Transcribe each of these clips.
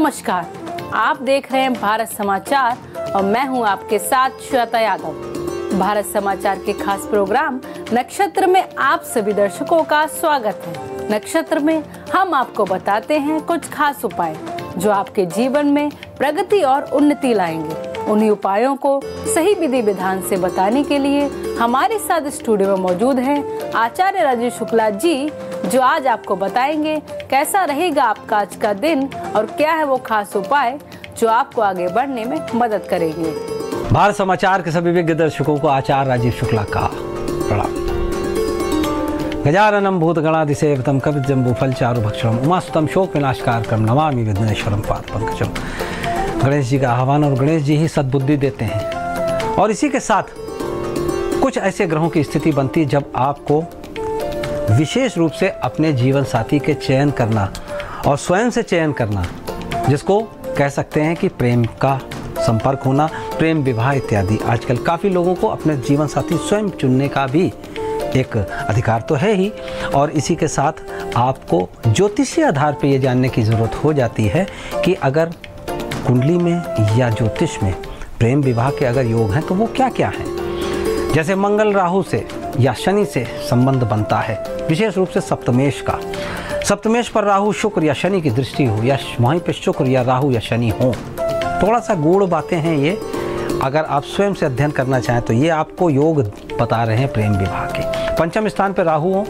नमस्कार। आप देख रहे हैं भारत समाचार और मैं हूँ आपके साथ श्वेता यादव। भारत समाचार के खास प्रोग्राम नक्षत्र में आप सभी दर्शकों का स्वागत है। नक्षत्र में हम आपको बताते हैं कुछ खास उपाय जो आपके जीवन में प्रगति और उन्नति लाएँगे। उन्हीं उपायों को सही विधि विधान से बताने के लिए हमारे साथ स्टूडियो में मौजूद हैं आचार्य राजीव शुक्ला जी, जो आज आपको बताएँगे कैसा रहेगा आपका आज का दिन और क्या है वो खास उपाय जो आपको आगे बढ़ने में मदद करेंगे? भारत समाचार के सभी विज्ञ दर्शकों को आचार्य राजीव शुक्ला का प्रणाम। गजाननम भूत गणाधिसेवितम कवि जम्बू, फल चारु भक्षणम उमास्तम शोक विनाशकार क्रम नमामि विघ्नेश्वरम पाद पंकजम। गणेश जी का आह्वान और गणेश जी ही सद्बुद्धि देते हैं। और इसी के साथ कुछ ऐसे ग्रहों की स्थिति बनती है जब आपको विशेष रूप से अपने जीवन साथी के चयन करना और स्वयं से चयन करना, जिसको कह सकते हैं कि प्रेम का संपर्क होना, प्रेम विवाह इत्यादि। आजकल काफ़ी लोगों को अपने जीवन साथी स्वयं चुनने का भी एक अधिकार तो है ही, और इसी के साथ आपको ज्योतिषीय आधार पर यह जानने की ज़रूरत हो जाती है कि अगर कुंडली में या ज्योतिष में प्रेम विवाह के अगर योग हैं तो वो क्या क्या हैं? जैसे मंगल राहु से या शनि से संबंध बनता है। विशेष रूप से सप्तमेश का। सप्तमेश पर राहु शुक्र या शनि की दृष्टि हो, या वहीं पर शुक्र या राहु या शनि हो। थोड़ा सा गूढ़ बातें हैं ये। अगर आप स्वयं से अध्ययन करना चाहें तो ये आपको योग बता रहे हैं प्रेम विवाह के। पंचम स्थान पर राहु हो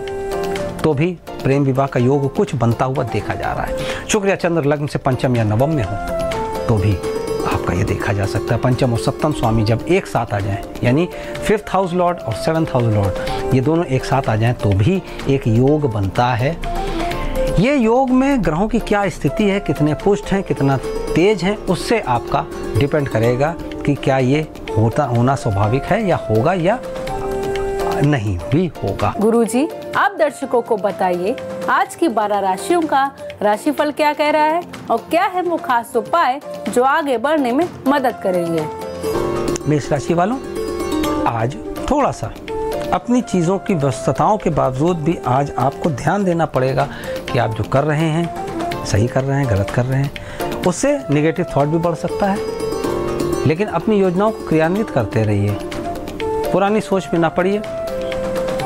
तो भी प्रेम विवाह का योग कुछ बनता हुआ देखा जा रहा है। शुक्र या चंद्र लग्न से पंचम या नवम में हो तो भी। आपका ये देखा जा सकता है। पंचम और सप्तम स्वामी जब एक साथ आ जाएँ, यानी फिफ्थ हाउस लॉर्ड और सेवन्थ हाउस लॉर्ड ये दोनों एक साथ आ जाएँ तो भी एक योग बनता है। ये योग में ग्रहों की क्या स्थिति है, कितने पुष्ट हैं, कितना तेज हैं, उससे आपका डिपेंड करेगा कि क्या ये होता, होना स्वाभाविक है या होगा या नहीं भी होगा। गुरुजी, आप दर्शकों को बताइए, आज की बारह राशियों का राशिफल क्या कह रहा है और क्या है वो खास उपाय जो आगे बढ़ने में मदद करेंगे। मेष राशि वालों, आज थोड़ा सा अपनी चीज़ों की व्यस्तताओं के बावजूद भी आज आपको ध्यान देना पड़ेगा कि आप जो कर रहे हैं, सही कर रहे हैं, गलत कर रहे हैं, उससे निगेटिव थॉट भी बढ़ सकता है। लेकिन अपनी योजनाओं को क्रियान्वित करते रहिए। पुरानी सोच में ना पड़िए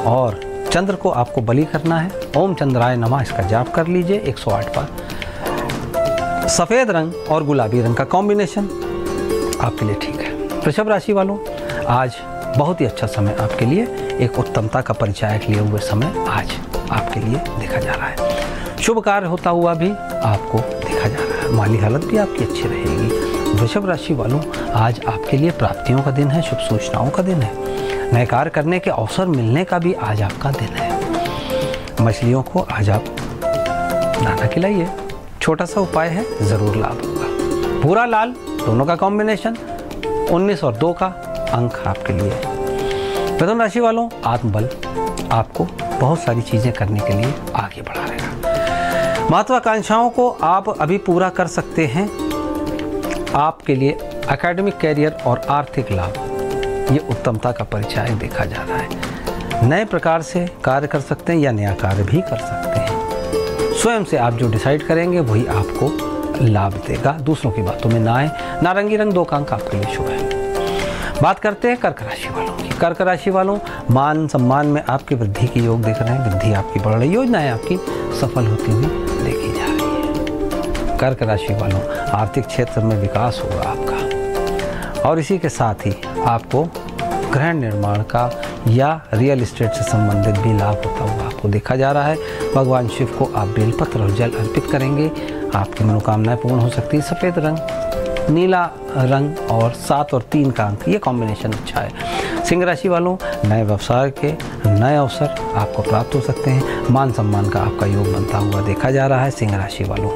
और चंद्र को आपको बलि करना है। ओम चंद्राय नमा, इसका जाप कर लीजिए 108 बार। सफ़ेद रंग और गुलाबी रंग का कॉम्बिनेशन आपके लिए ठीक है। वृषभ राशि वालों, आज बहुत ही अच्छा समय आपके लिए। एक उत्तमता का परिचायक लिए हुए समय आज आपके लिए देखा जा रहा है। शुभ कार्य होता हुआ भी आपको देखा जा रहा है। माली हालत भी आपकी अच्छी रहेगी। वृषभ राशि वालों, आज आपके लिए प्राप्तियों का दिन है, शुभ सूचनाओं का दिन है। नए कार्य करने के अवसर मिलने का भी आज आपका दिन है। मछलियों को आज आप दाना खिलाइए। छोटा सा उपाय है, ज़रूर लाभ होगा। भूरा, लाल दोनों का कॉम्बिनेशन 19 और 2 का अंक आपके लिए। प्रथम राशि वालों, आत्मबल आपको बहुत सारी चीज़ें करने के लिए आगे बढ़ा रहेगा महत्वाकांक्षाओं को आप अभी पूरा कर सकते हैं। आपके लिए एकेडमिक कैरियर और आर्थिक लाभ, ये उत्तमता का परिचय देखा जा रहा है। नए प्रकार से कार्य कर सकते हैं या नया कार्य भी कर सकते हैं। स्वयं से आप जो डिसाइड करेंगे, वही आपको लाभ देगा। दूसरों की बातों में ना आए नारंगी रंग दो कांक आपके लिए शुभ है। बात करते हैं कर्क राशि वालों की। कर्क राशि वालों, मान सम्मान में आपकी वृद्धि की योग देख रहे हैं, वृद्धि आपकी बढ़ रही योजनाएँ आपकी सफल होती हुई देखी जा रही है। कर्क राशि वालों, आर्थिक क्षेत्र में विकास होगा आपका। और इसी के साथ ही आपको गृह निर्माण का या रियल इस्टेट से संबंधित भी लाभ होता हुआ आपको देखा जा रहा है। भगवान शिव को आप बेलपत्र और जल अर्पित करेंगे। आपकी मनोकामनाएँ पूर्ण हो सकती है। सफ़ेद रंग, नीला रंग और सात और तीन का अंक, ये कॉम्बिनेशन अच्छा है। सिंह राशि वालों, नए व्यवसाय के नए अवसर आपको प्राप्त हो सकते हैं। मान सम्मान का आपका योग बनता हुआ देखा जा रहा है सिंह राशि वालों।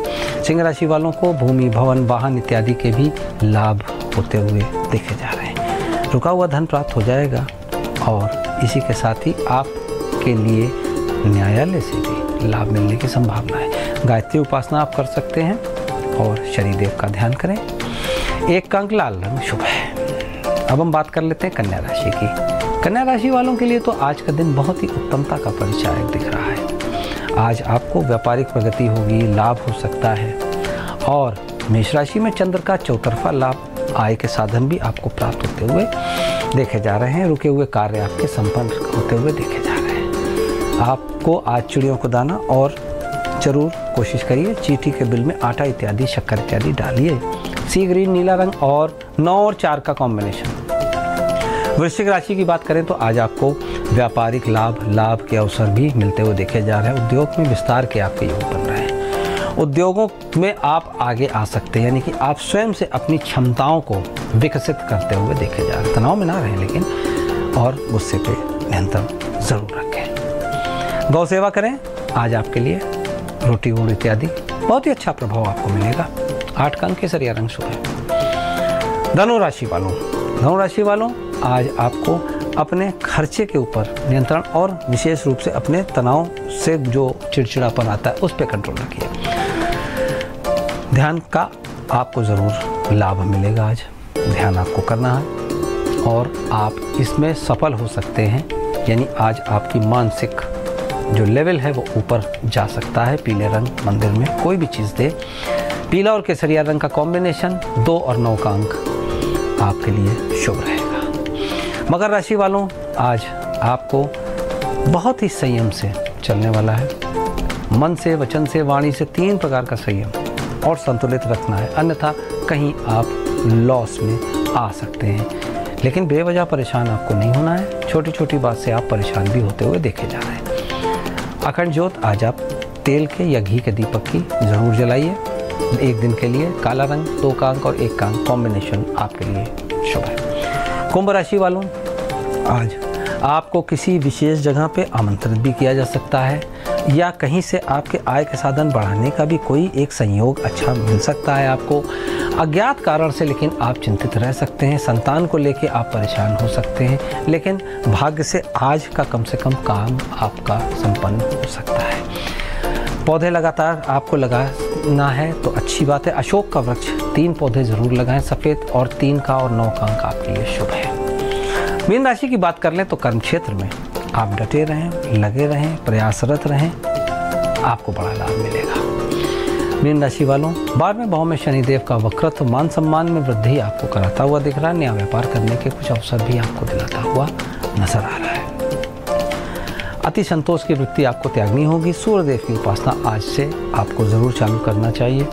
सिंह राशि वालों को भूमि, भवन, वाहन इत्यादि के भी लाभ होते हुए देखे जा रहे हैं। रुका हुआ धन प्राप्त हो जाएगा और इसी के साथ ही आपके लिए न्यायालय से भी लाभ मिलने की संभावना है। गायत्री उपासना आप कर सकते हैं और शनिदेव का ध्यान करें। एक कंक लाल रंग शुभ है। अब हम बात कर लेते हैं कन्या राशि की। कन्या राशि वालों के लिए तो आज का दिन बहुत ही उत्तमता का परिचय दिख रहा है। आज आपको व्यापारिक प्रगति होगी, लाभ हो सकता है और मेष राशि में चंद्र का चौतरफा लाभ आय के साधन भी आपको प्राप्त होते हुए देखे जा रहे हैं, रुके हुए कार्य आपके संपन्न होते हुए देखे जा रहे हैं। आपको आज चिड़ियों को दाना और ज़रूर कोशिश करिए, चीटी के बिल में आटा इत्यादि, शक्कर इत्यादि डालिए। सी ग्रीन, नीला रंग और नौ और चार का कॉम्बिनेशन वृश्चिक राशि की बात करें तो आज आपको व्यापारिक लाभ लाभ के अवसर भी मिलते हुए देखे जा रहे हैं। उद्योग में विस्तार के आपके योग बन उद्योगों में आप आगे आ सकते हैं, यानी कि आप स्वयं से अपनी क्षमताओं को विकसित करते हुए देखे जा रहे तनाव में ना रहें, लेकिन और गुस्से पे नियंत्रण ज़रूर रखें। गौ सेवा करें। आज आपके लिए रोटी, गुड़ इत्यादि बहुत ही अच्छा प्रभाव आपको मिलेगा। आठ का अंक केसरिया रंग शुभ है। धनु राशि वालों धनु राशि वालों, आज आपको अपने खर्चे के ऊपर नियंत्रण और विशेष रूप से अपने तनाव से जो चिड़चिड़ापन आता है, उस पर कंट्रोल रखिए ध्यान का आपको ज़रूर लाभ मिलेगा आज। ध्यान आपको करना है और आप इसमें सफल हो सकते हैं। यानी आज आपकी मानसिक जो लेवल है, वो ऊपर जा सकता है। पीले रंग मंदिर में कोई भी चीज़ दे। पीला और केसरिया रंग का कॉम्बिनेशन दो और नौ का अंक आपके लिए शुभ रहेगा मकर राशि वालों, आज आपको बहुत ही संयम से चलने वाला है। मन से, वचन से, वाणी से तीन प्रकार का संयम और संतुलित रखना है। अन्यथा कहीं आप लॉस में आ सकते हैं। लेकिन बेवजह परेशान आपको नहीं होना है। छोटी छोटी बात से आप परेशान भी होते हुए देखे जा रहे हैं। अखंड ज्योत, आज आप तेल के या घी के दीपक की ज़रूर जलाइए। एक दिन के लिए काला रंग, दो कांक और एक कांक कॉम्बिनेशन आपके लिए शुभ है। कुंभ राशि वालों आज आपको किसी विशेष जगह पे आमंत्रित भी किया जा सकता है, या कहीं से आपके आय के साधन बढ़ाने का भी कोई एक संयोग अच्छा मिल सकता है आपको। अज्ञात कारण से लेकिन आप चिंतित रह सकते हैं, संतान को लेके आप परेशान हो सकते हैं, लेकिन भाग्य से आज का कम से कम काम आपका संपन्न हो सकता है। पौधे लगातार आपको लगाना है तो अच्छी बात है। अशोक का वृक्ष तीन पौधे ज़रूर लगाएँ, सफ़ेद और तीन का और नौ का अंक आपके लिए शुभ है। मीन राशि की बात कर लें तो कर्म क्षेत्र में आप डटे रहें, लगे रहें, प्रयासरत रहें, आपको बड़ा लाभ मिलेगा। मीन राशि वालों बारहवें भाव में शनिदेव का वक्रत्व मान सम्मान में वृद्धि आपको कराता हुआ दिख रहा है। नया व्यापार करने के कुछ अवसर भी आपको दिलाता हुआ नज़र आ रहा है। अति संतोष की वृत्ति आपको त्यागनी होगी। सूर्यदेव की उपासना आज से आपको ज़रूर चालू करना चाहिए।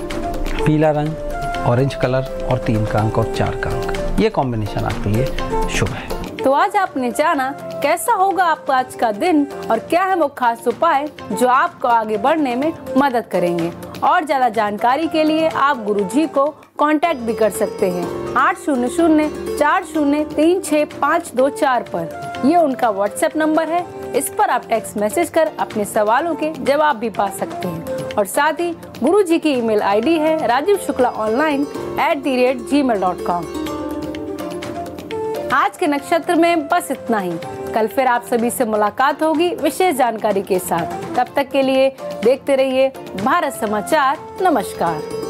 पीला रंग ऑरेंज कलर और तीन का अंक और चार का अंक। ये कॉम्बिनेशन आपके लिए शुभ है। तो आज आपने जाना कैसा होगा आपका आज का दिन और क्या है वो खास उपाय जो आपको आगे बढ़ने में मदद करेंगे। और ज़्यादा जानकारी के लिए आप गुरु जी को कांटेक्ट भी कर सकते हैं। आठ शून्य शून्य, चार शून्य, तीन छः पाँच दो चार पर। ये उनका व्हाट्सएप नंबर है। इस पर आप टेक्स्ट मैसेज कर अपने सवालों के जवाब भी पा सकते हैं। और साथ ही गुरु जी की ईमेल आईडी है Rajeev Shukla online at the rate Gmail dot com आज के नक्षत्र में बस इतना ही। कल फिर आप सभी से मुलाकात होगी विशेष जानकारी के साथ। तब तक के लिए देखते रहिए भारत समाचार। नमस्कार।